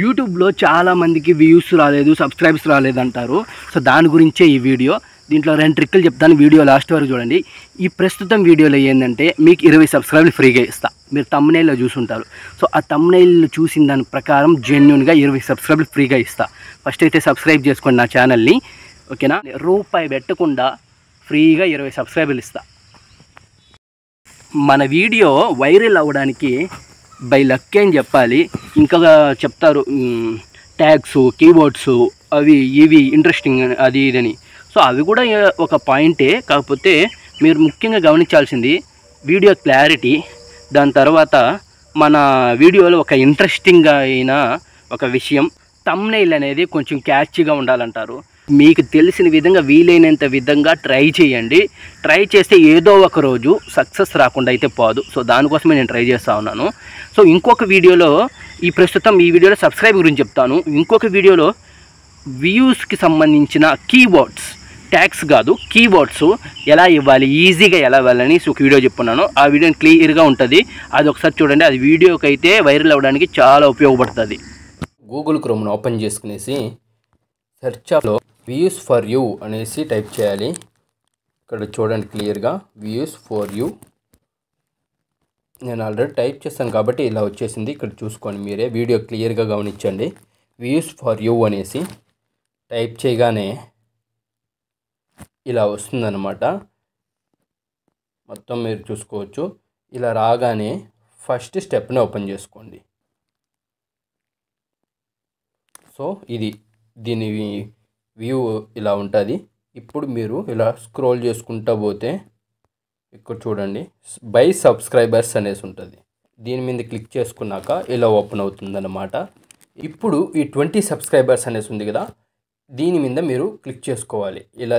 యూట్యూబ్లో చాలా మందికి వ్యూస్ రాలేదు సబ్స్క్రైబ్స్ రాలేదు అంటారు. సో దాని గురించే ఈ వీడియో. దీంట్లో రెండు ట్రిక్కులు చెప్తాను వీడియో లాస్ట్ వరకు చూడండి. ఈ ప్రస్తుతం వీడియోలో ఏంటంటే మీకు ఇరవై సబ్స్క్రైబ్లు ఫ్రీగా ఇస్తా. మీరు తమ్నైల్లో చూసుంటారు. సో ఆ తమ్నైల్ చూసిన దాని ప్రకారం జెన్యున్గా ఇరవై సబ్స్క్రైబ్లు ఫ్రీగా ఇస్తా. ఫస్ట్ అయితే సబ్స్క్రైబ్ చేసుకోండి నా ఛానల్ని ఓకేనా? రూపాయి పెట్టకుండా ఫ్రీగా ఇరవై సబ్స్క్రైబర్లు ఇస్తా. మన వీడియో వైరల్ అవ్వడానికి బై లక్ అని చెప్పాలి? ఇంకా చెప్తారు ట్యాగ్స్ కీబోర్డ్స్ అవి ఇవి ఇంట్రెస్టింగ్ అది ఇదని సో అవి కూడా ఒక పాయింటే కాకపోతే మీరు ముఖ్యంగా గమనించాల్సింది వీడియో క్లారిటీ దాని తర్వాత మన వీడియోలో ఒక ఇంట్రెస్టింగ్ అయిన ఒక విషయం తమ్నైల్ అనేది కొంచెం క్యాచ్గా ఉండాలంటారు. మీకు తెలిసిన విధంగా వీలైనంత విధంగా ట్రై చేయండి. ట్రై చేస్తే ఏదో ఒక రోజు సక్సెస్ రాకుండా అయితే పోదు. సో దానికోసమే నేను ట్రై చేస్తూ ఉన్నాను. సో ఇంకొక వీడియోలో ఈ ప్రస్తుతం ఈ వీడియోలో సబ్స్క్రైబ్ గురించి చెప్తాను. ఇంకొక వీడియోలో వ్యూస్కి సంబంధించిన కీవర్డ్స్ ట్యాక్స్ కాదు కీవర్డ్స్ ఎలా ఇవ్వాలి ఈజీగా ఎలా ఇవ్వాలని ఒక వీడియో చెప్పున్నాను ఆ వీడియో క్లియర్గా ఉంటుంది. అది ఒకసారి చూడండి. అది వీడియోకి అయితే వైరల్ అవ్వడానికి చాలా ఉపయోగపడుతుంది. గూగుల్ క్రోమ్ను ఓపెన్ చేసుకునేసి సెర్చ్లో వ్యూస్ ఫర్ యూ అనేసి టైప్ చేయాలి. ఇక్కడ చూడండి క్లియర్గా వ్యూస్ ఫర్ యూ నేను ఆల్రెడీ టైప్ చేస్తాను కాబట్టి ఇలా వచ్చేసింది. ఇక్కడ చూసుకోండి మీరే. వీడియో క్లియర్గా గమనించండి. వ్యూస్ ఫర్ యూ అనేసి టైప్ చేయగానే ఇలా వస్తుందన్నమాట. మొత్తం మీరు చూసుకోవచ్చు. ఇలా రాగానే ఫస్ట్ స్టెప్ని ఓపెన్ చేసుకోండి. సో ఇది దీని వ్యూ ఇలా ఉంటుంది. ఇప్పుడు మీరు ఇలా స్క్రోల్ చేసుకుంటా పోతే ఇక్కడ చూడండి. బై సబ్స్క్రైబర్స్ అనేసి ఉంటుంది. దీని మీద క్లిక్ చేసుకున్నాక ఇలా ఓపెన్ అవుతుందన్నమాట. ఇప్పుడు ఈ ట్వంటీ సబ్స్క్రైబర్స్ అనేసి ఉంది కదా దీని మీద మీరు క్లిక్ చేసుకోవాలి. ఇలా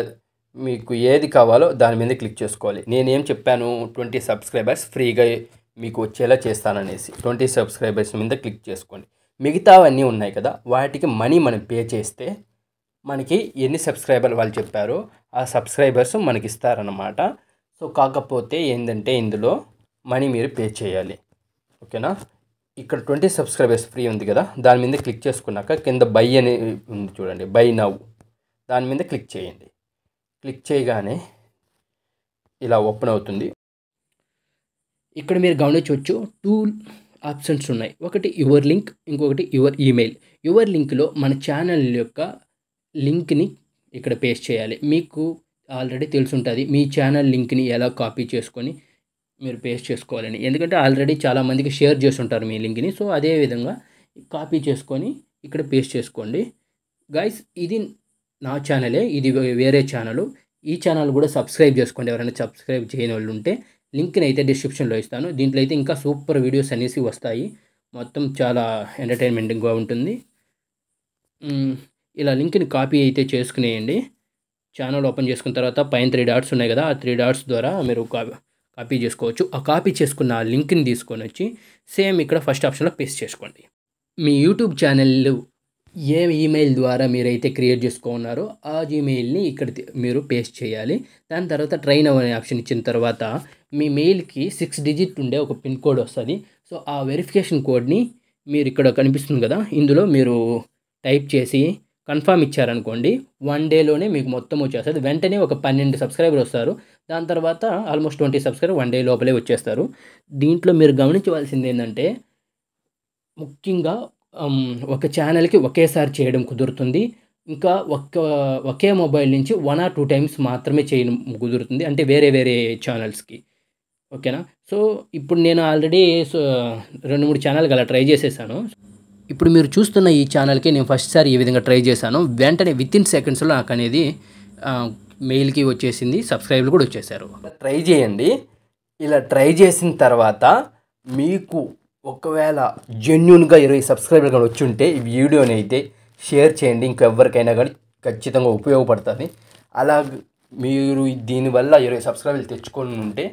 మీకు ఏది కావాలో దాని మీద క్లిక్ చేసుకోవాలి. నేనేం చెప్పాను ట్వంటీ సబ్స్క్రైబర్స్ ఫ్రీగా మీకు వచ్చేలా చేస్తాననేసి. ట్వంటీ సబ్స్క్రైబర్స్ మీద క్లిక్ చేసుకోండి. మిగతావన్నీ ఉన్నాయి కదా వాటికి మనీ మనం పే చేస్తే మనకి ఎన్ని సబ్స్క్రైబర్ వాళ్ళు చెప్పారో ఆ సబ్స్క్రైబర్స్ మనకి ఇస్తారనమాట సో కాకపోతే ఏంటంటే ఇందులో మనీ మీరు పే చేయాలి. ఓకేనా? ఇక్కడ ట్వంటీ సబ్స్క్రైబర్స్ ఫ్రీ ఉంది కదా దాని మీద క్లిక్ చేసుకున్నాక కింద బై అని ఉంది చూడండి బై నవ్ దాని మీద క్లిక్ చేయండి. క్లిక్ చేయగానే ఇలా ఓపెన్ అవుతుంది. ఇక్కడ మీరు గమనించవచ్చు టూ ఆప్షన్స్ ఉన్నాయి. ఒకటి యువర్ లింక్ ఇంకొకటి యువర్ ఈమెయిల్. యువర్ లింక్లో మన ఛానల్ యొక్క లింక్ని ఇక్కడ పేస్ట్ చేయాలి. మీకు ఆల్రెడీ తెలుసుంటుంది మీ ఛానల్ లింక్ని ఎలా కాపీ చేసుకొని మీరు పేస్ట్ చేసుకోవాలని. ఎందుకంటే ఆల్రెడీ చాలామందికి షేర్ చేస్తుంటారు మీ లింక్ని. సో అదే విధంగా కాపీ చేసుకొని ఇక్కడ పేస్ట్ చేసుకోండి. గైస్ ఇది నా ఛానలే ఇది వేరే ఛానల్. ఈ ఛానల్ కూడా సబ్స్క్రైబ్ చేసుకోండి. ఎవరైనా సబ్స్క్రైబ్ చేయని వాళ్ళు ఉంటే లింక్ని అయితే డిస్క్రిప్షన్లో ఇస్తాను. దీంట్లో అయితే ఇంకా సూపర్ వీడియోస్ అనేసి వస్తాయి. మొత్తం చాలా ఎంటర్టైన్మెంటింగ్గా ఉంటుంది. ఇలా లింక్ని కాపీ అయితే చేసుకునేయండి. ఛానల్ ఓపెన్ చేసుకున్న తర్వాత పైన త్రీ డాట్స్ ఉన్నాయి కదా ఆ త్రీ డాట్స్ ద్వారా మీరు కా- కాపీ చేసుకోవచ్చు. ఆ కాపీ చేసుకున్న ఆ లింక్ని తీసుకొని వచ్చి సేమ్ ఇక్కడ ఫస్ట్ ఆప్షన్లో పేస్ట్ చేసుకోండి. మీ యూట్యూబ్ ఛానల్ ఏ ఈమెయిల్ ద్వారా మీరైతే క్రియేట్ చేసుకున్నారో ఆ జీమెయిల్ని ఇక్కడ మీరు పేస్ట్ చేయాలి. దాని తర్వాత ట్రైన్ అనే ఆప్షన్ ఇచ్చిన తర్వాత మీ మెయిల్కి సిక్స్ డిజిట్ ఉండే ఒక పిన్ కోడ్ వస్తుంది. సో ఆ వెరిఫికేషన్ కోడ్ని మీరు ఇక్కడ కనిపిస్తుంది కదా ఇందులో మీరు టైప్ చేసి కన్ఫామ్ ఇచ్చారనుకోండి వన్ డేలోనే మీకు మొత్తం వచ్చేస్తుంది. వెంటనే ఒక పన్నెండు సబ్స్క్రైబర్ వస్తారు. దాని తర్వాత almost twenty subscriber one day లోపలే వచ్చేస్తారు. దీంట్లో మీరు గమనించవలసింది ఏంటంటే ముఖ్యంగా ఒక ఛానల్కి ఒకేసారి చేయడం కుదురుతుంది. ఇంకా ఒక్క ఒకే మొబైల్ నుంచి వన్ ఆర్ టూ టైమ్స్ మాత్రమే చేయడం కుదురుతుంది. అంటే వేరే వేరే ఛానల్స్కి. ఓకేనా? సో ఇప్పుడు నేను ఆల్రెడీ సో రెండు మూడు ఛానల్కి అలా ట్రై చేసేసాను. ఇప్పుడు మీరు చూస్తున్న ఈ ఛానల్కి నేను ఫస్ట్సారి ఈ విధంగా ట్రై చేశాను. వెంటనే విత్ ఇన్ సెకండ్స్లో నాకు అనేది మెయిల్కి వచ్చేసింది. సబ్స్క్రైబ్లు కూడా వచ్చేసారు. ట్రై చేయండి. ఇలా ట్రై చేసిన తర్వాత మీకు ఒకవేళ జెన్యున్గా ఇరవై సబ్స్క్రైబర్ కానీ వచ్చి ఉంటే ఈ వీడియోని అయితే షేర్ చేయండి. ఇంకెవ్వరికైనా కానీ ఖచ్చితంగా ఉపయోగపడుతుంది. అలా మీరు దీనివల్ల ఇరవై సబ్స్క్రైబర్లు తెచ్చుకొని ఉంటే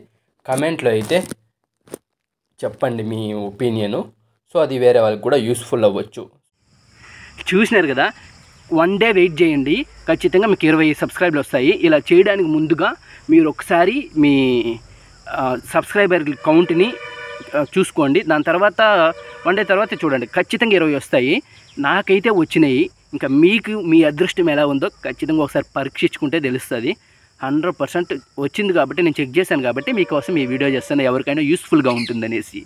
కమెంట్లో అయితే చెప్పండి మీ ఒపీనియను సో అది వేరే వాళ్ళకి కూడా యూస్ఫుల్ అవ్వచ్చు. చూసినారు కదా వన్ డే వెయిట్ చేయండి. ఖచ్చితంగా మీకు ఇరవై సబ్స్క్రైబ్లు వస్తాయి. ఇలా చేయడానికి ముందుగా మీరు ఒకసారి మీ సబ్స్క్రైబర్ కౌంట్ని చూసుకోండి. దాని తర్వాత వన్ డే తర్వాత చూడండి. ఖచ్చితంగా ఇరవై వస్తాయి. నాకైతే వచ్చినాయి. ఇంకా మీకు మీ అదృష్టం ఎలా ఉందో ఖచ్చితంగా ఒకసారి పరీక్షించుకుంటే తెలుస్తుంది. హండ్రెడ్ పర్సెంట్ వచ్చింది కాబట్టి నేను చెక్ చేశాను కాబట్టి మీకోసం ఈ వీడియో చేస్తాను. ఎవరికైనా యూస్ఫుల్గా ఉంటుందనేసి.